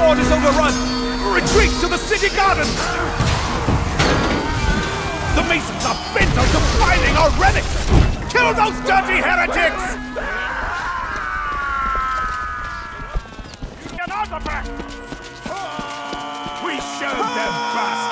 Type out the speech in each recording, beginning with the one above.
Horde is overrun! Retreat to the city gardens! The Masons are bent on defiling our relics! Kill those dirty heretics! Get out of back! We showed them fast!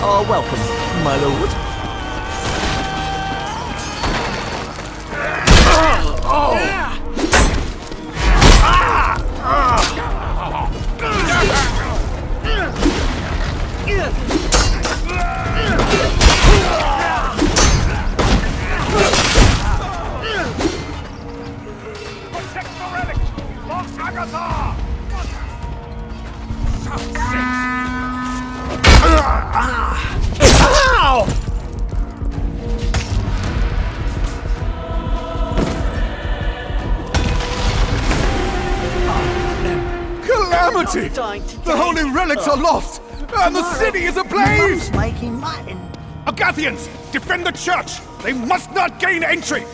Are welcome, my lord. Relics are lost! And the city is ablaze! Mum's making mutton. Agathians, defend the church! They must not gain entry!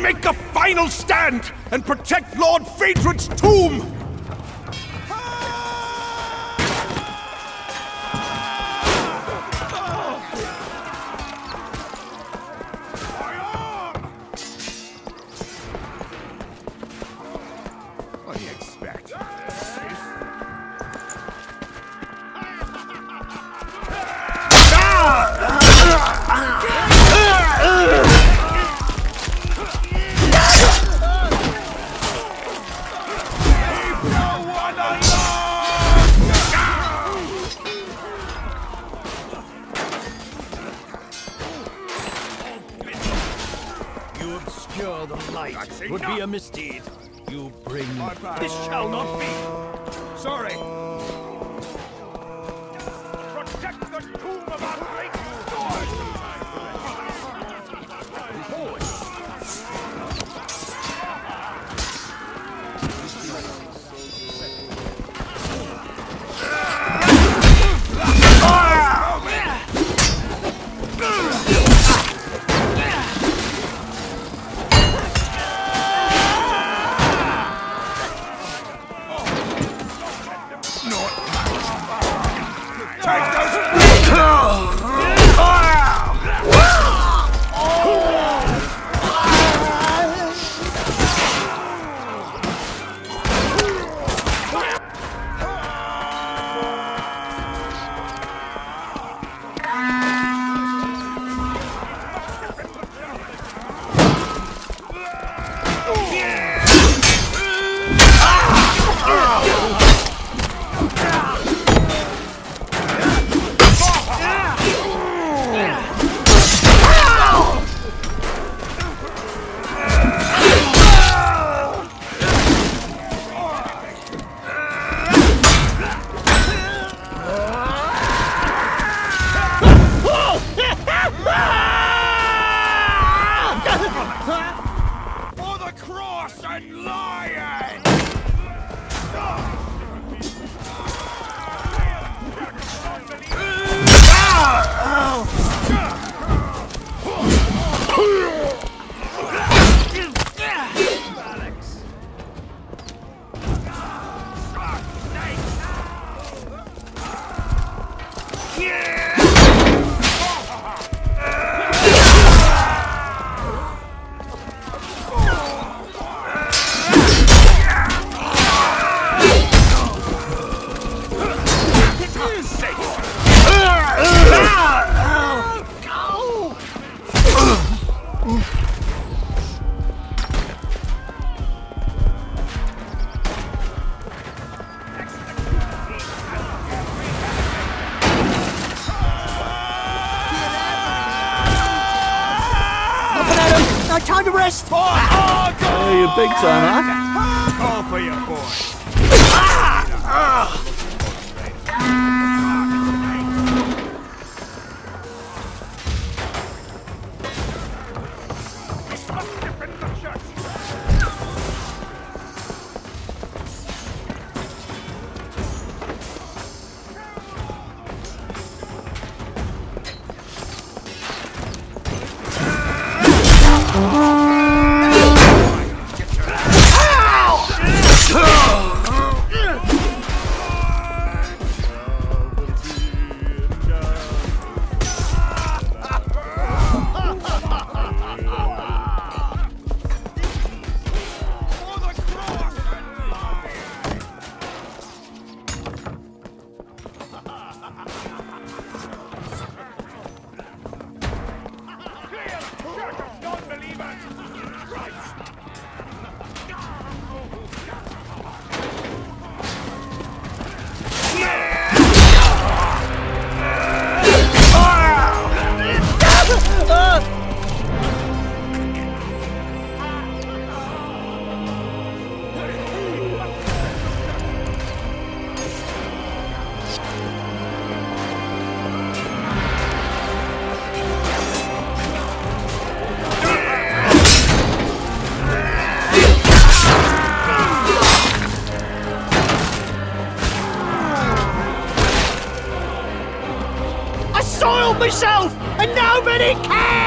Make a final stand and protect Lord Phaedron's tomb! Misdeed. You bring. This shall not be. Sorry. No time to rest. For our Oh, you big time, huh? Call for your boy. Ah! Ah! I myself, and nobody cares.